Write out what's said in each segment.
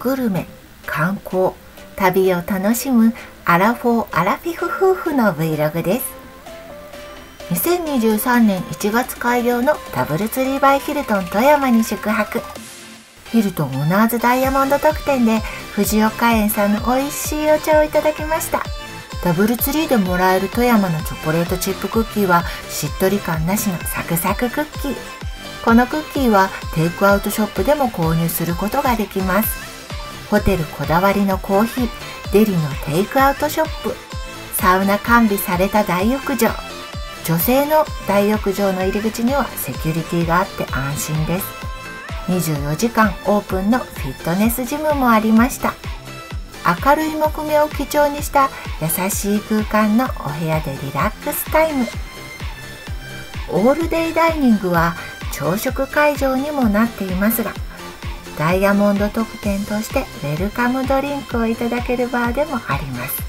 グルメ観光旅を楽しむアラフォーアラフィフ夫婦の Vlog です。2023年1月開業のダブルツリーバイヒルトン富山に宿泊。ヒルトンオナーズダイヤモンド特典で藤岡園さんの美味しいお茶をいただきました。ダブルツリーでもらえる富山のチョコレートチップクッキーはしっとり感なしのサクサククッキー。このクッキーはテイクアウトショップでも購入することができます。ホテルこだわりのコーヒーデリのテイクアウトショップサウナ完備された大浴場。女性の大浴場の入り口にはセキュリティがあって安心です。24時間オープンのフィットネスジムもありました。明るい木目を基調にした優しい空間のお部屋でリラックスタイム。オールデイダイニングは朝食会場にもなっていますがダイヤモンド特典としてウェルカムドリンクをいただけるバーでもあります。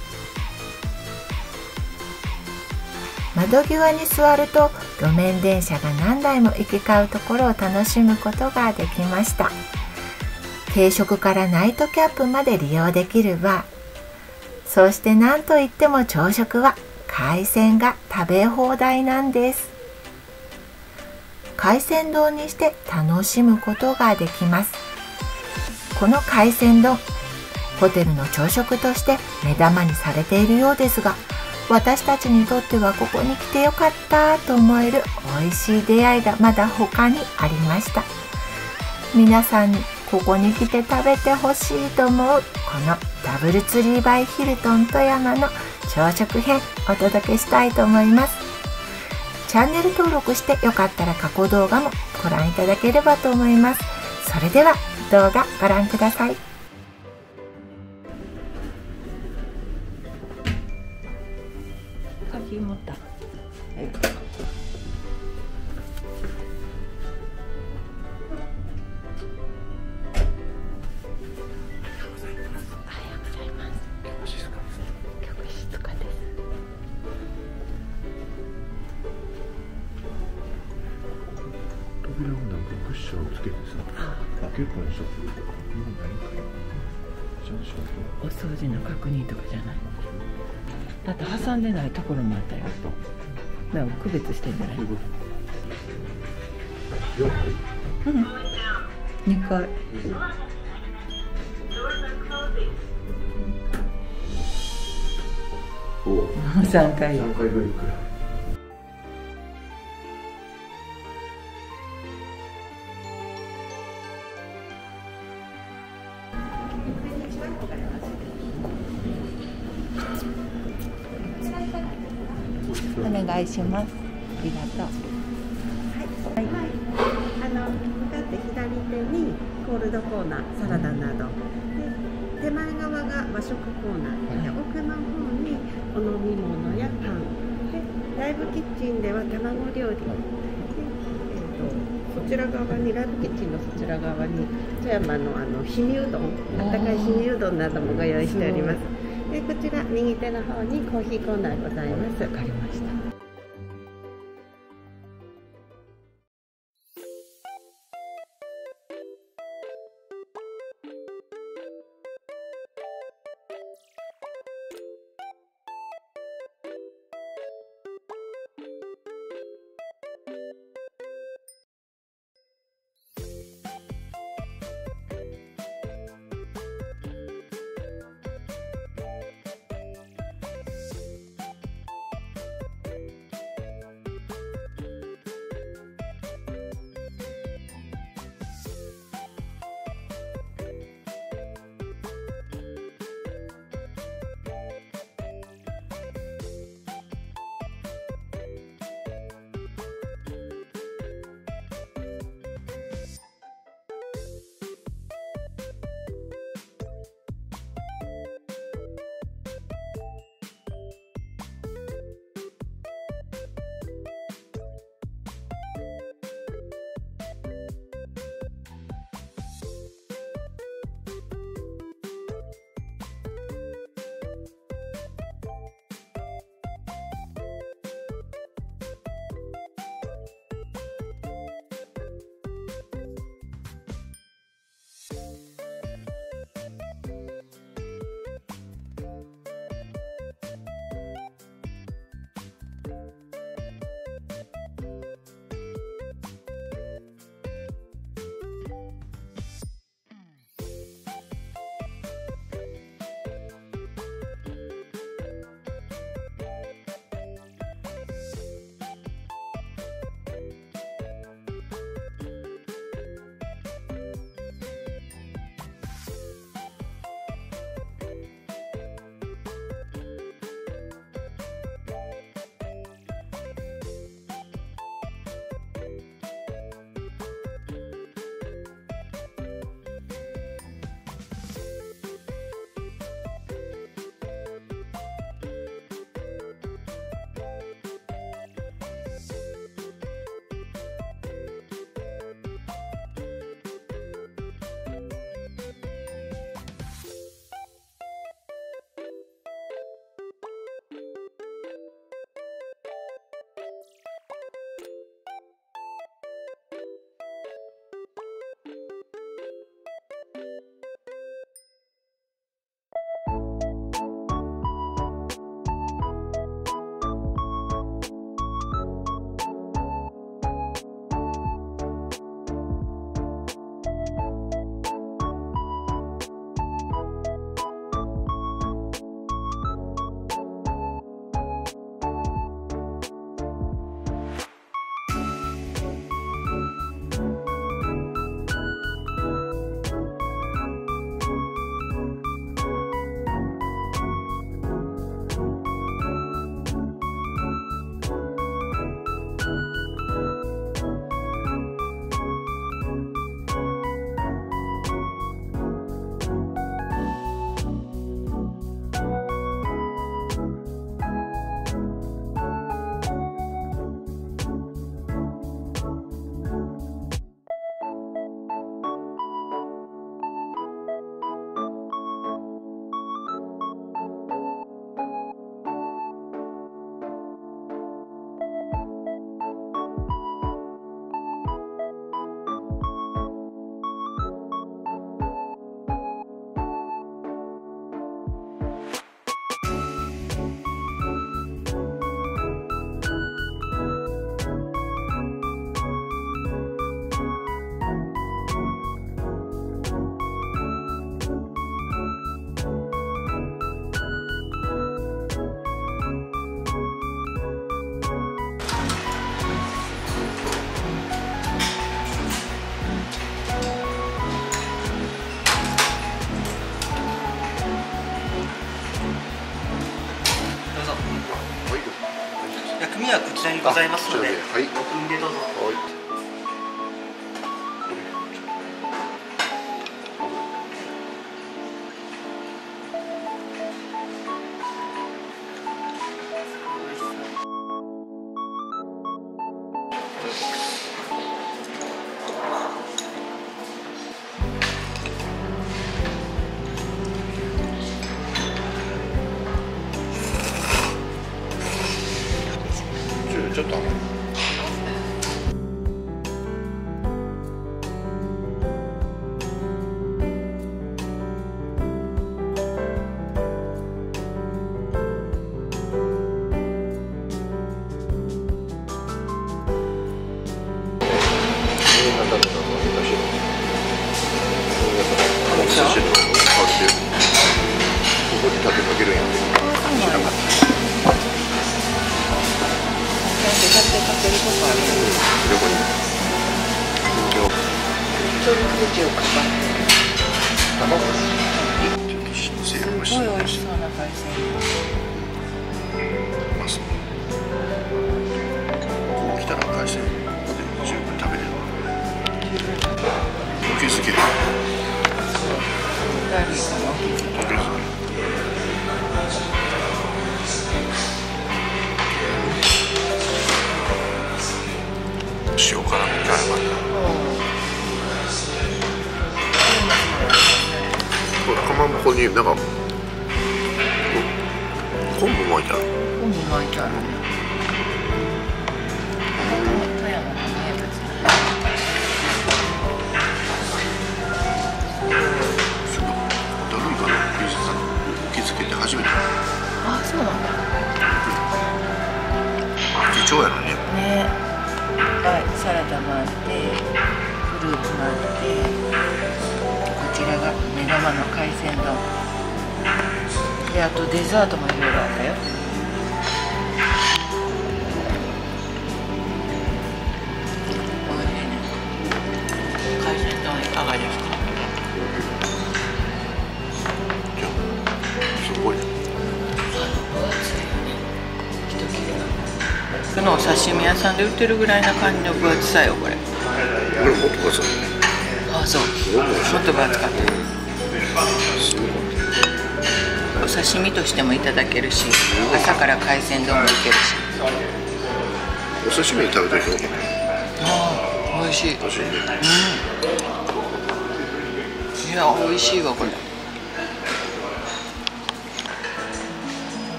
窓際に座ると路面電車が何台も行き交うところを楽しむことができました。軽食からナイトキャップまで利用できるバー。そして何といっても朝食は海鮮が食べ放題なんです。海鮮丼にして楽しむことができます。この海鮮丼。ホテルの朝食として目玉にされているようですが私たちにとってはここに来てよかったと思える美味しい出会いがまだ他にありました。皆さんにここに来て食べてほしいと思うこのダブルツリーバイヒルトン富山の朝食編お届けしたいと思います。チャンネル登録してよかったら過去動画もご覧いただければと思います。それでは動画ご覧ください。だって挟んでないところもあったよ。だから区別してんじゃない？うん。2階、お3回3回ぐらいいします。ありがとう。はい、はい、あの向かって左手にコールドコーナーサラダなどで手前側が和食コーナーで奥の方にお飲み物やパンでライブキッチンでは卵料理そちら側にライブキッチンのそちら側に富山のあの氷見うどんあったかい。氷見うどんなどもご用意しておりますでこちら右手の方にコーヒーコーナーござい。ますわかりましたございますのではい。どうぞ。はい立てかけるんやって知らなかったちゃんと買ってかけるとこある横にちょっと口をかかってちょっと新鮮やすごい。美味しそうな海鮮ますこう来たら海鮮十分食べれるお気づけるしようかなみたいな。これかまぼこになんか昆布巻いてある昆布巻いてある。サラダもあってフルーツもあってこちらが目玉の海鮮丼。であとデザートもいろいろあったよ。刺身屋さんで売ってるぐらいな感じの分厚さよこれ。これもっとかさあそう。もっと分厚かった。すごいお刺身としてもいただけるし朝から海鮮丼もいけるし。お刺身で食べた人ああ美味しい。美味しいねいや美味しいわこれ。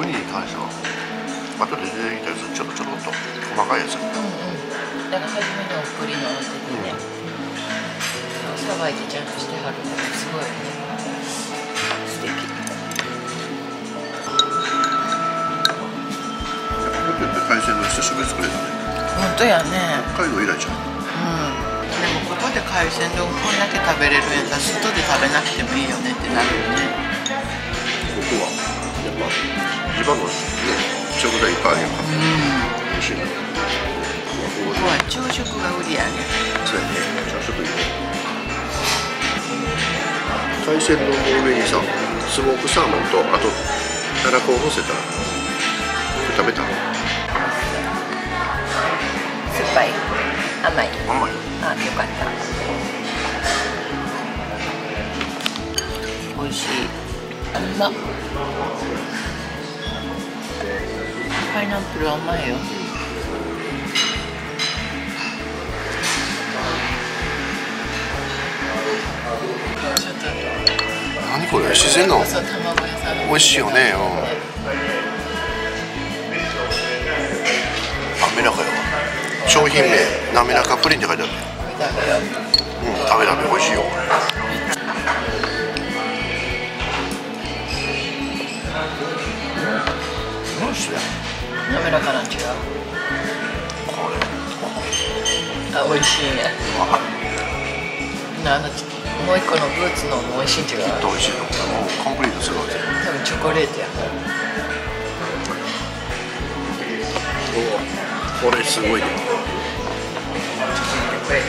ウニに関しては？後で出てきたやつちょろちょろっと細かいやつ。うんうん。だから初めのプリの乗っててねさばいてちゃんとしてはるからすごいね。素敵。海鮮の久しぶりに作れたね本当やね。北海道以来じゃん。うん。でもここで海鮮丼こんだけ食べれるんやったら外で食べなくてもいいよねってなるよね。ここは。やっぱ地場のね食材いっぱいあるやん。かうん。美味しいなここは朝食が売りやねそうやね朝食いい海鮮丼の上にさスモークサーモンとあとたらこを乗せたらこれ食べた酸っぱい甘い甘いあよかった美味しいうまっパイナップルはうまいよ。何これ？自然の？美味しいよね。うん。滑らかやわ。商品名なめらかプリンって書いてある。うん食べ食べ美味しいよ。どうして滑らかなん違う。これあ美味しいね。あのもう一個のブーツのも美味しいん違う？美味しいのもうコンプリートするわけ。多分チョコレートや。おこれすごいね。これ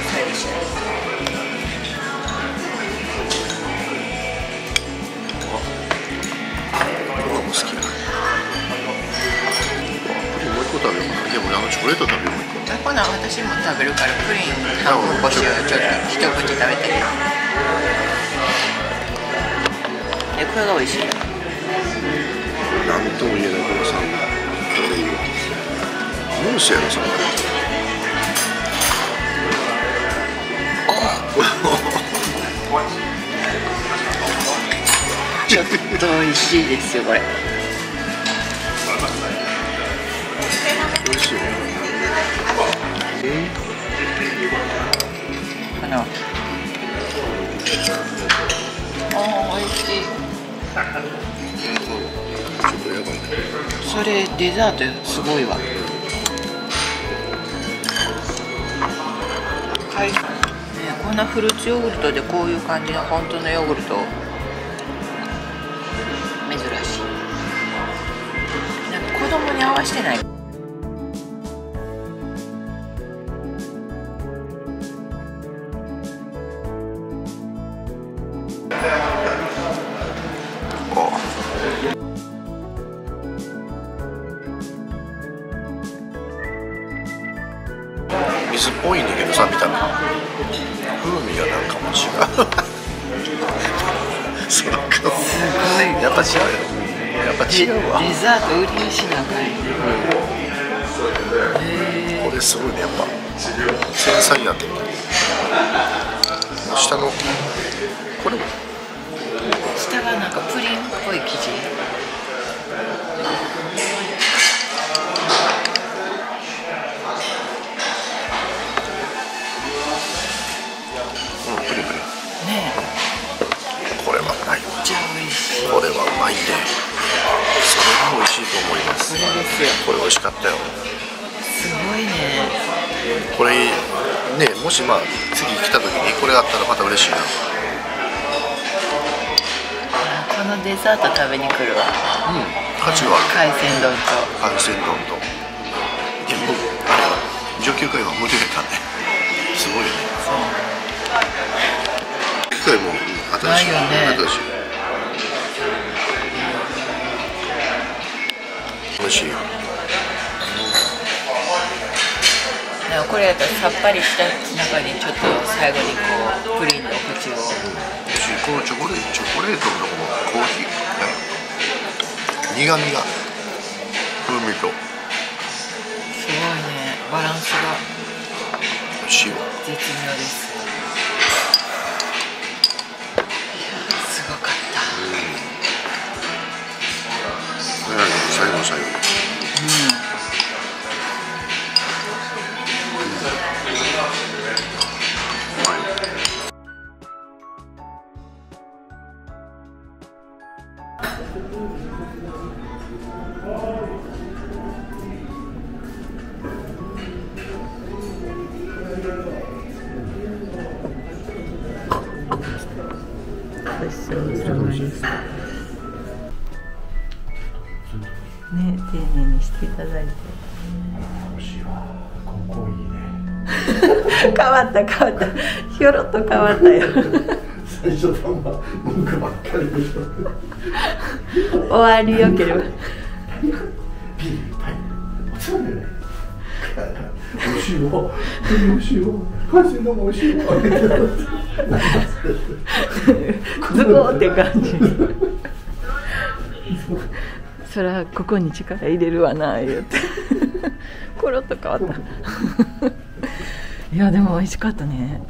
食べても、チョコレート食べ。な私も食べるからプリン半分こしをちょっと一口食べて。えこれが美味しい。なんとも言えないこのサンドこれいいわムースやろそれちょっと美味しいですよこれ。それデザートすごいわ。はい、ね、こんなフルーツヨーグルトでこういう感じの本当のヨーグルト。珍しい。なんか子供に合わせてないぽいんだけどさ見た目風味がなんかも違う。その顔すごいやっぱ違うよやっぱ違うわデザート売りにしなあかん。よこれすごいねやっぱ繊細になってる。下の。これも。下がなんかプリンっぽい生地美味しかったよ。すごいね。これねもしまあ次来た時にこれあったらまた嬉しいな。このデザート食べに来るわ。うん価値はある。海鮮丼と。海鮮丼と。いやもうあれは上級会は無理だったんですごいよね。機械もうん新しい。ないよね。新しい。美味しいよでもこれやったらさっぱりした中にちょっと最後にこうプリンの口をこのチョコレートチョコレートのコーヒーね苦みが風味とすごいねバランスが美味しいわ絶妙ですいやすごかったこれ最後の最後にう変わった変わった。ひょろっと変わったよ。最初とは文句ばっかりでしょ終わりよ。ければビールいっぱいおつまみね。美味しいわ美味しいわ海鮮丼も美味しいって感じそりゃここに力入れるわな言うてコロッと変わったいやでも美味しかったね。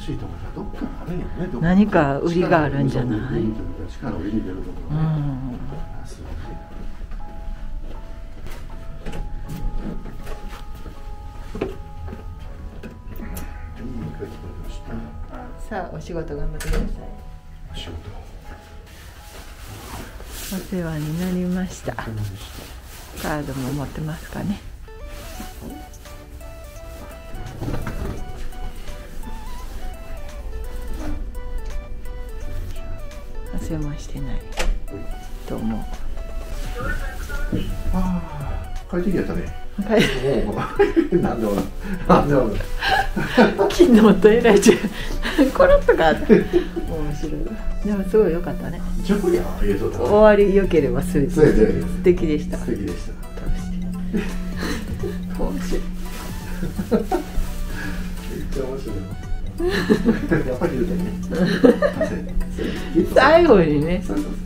新しいところがどっかあるんやね何か売りがあるんじゃない？うん。さあお仕事頑張ってください。仕事お世話になりました。カードも持ってますかね快適やったね。はい。おおなんでもないなんでもない昨日とえらい違うコロッと変わった面白い。でもすごい良かったね。ジャポニア入れとった終わり良ければすぐそうやね素敵でした。素敵でした。通してめっちゃ面白い。やっぱり言うてね。最後にね。そうそうそう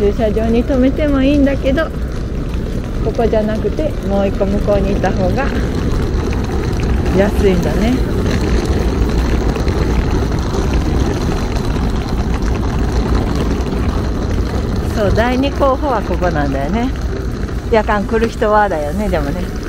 駐車場に止めてもいいんだけどここじゃなくてもう一個向こうに行った方が安いんだね。そう第2候補はここなんだよね。夜間来る人はだよねでもね。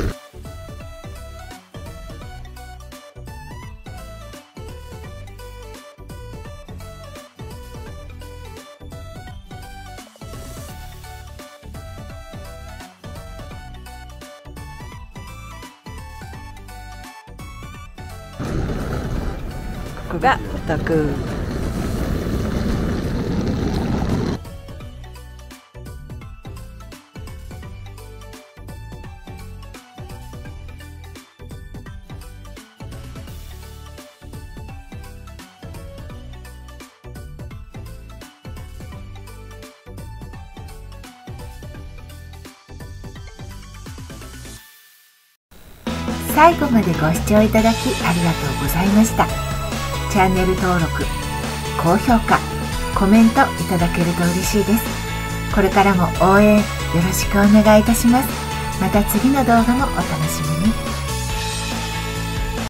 最後までご視聴いただきありがとうございました。チャンネル登録高評価コメントいただけると嬉しいです。これからも応援よろしくお願いいたします。また次の動画もお楽しみに。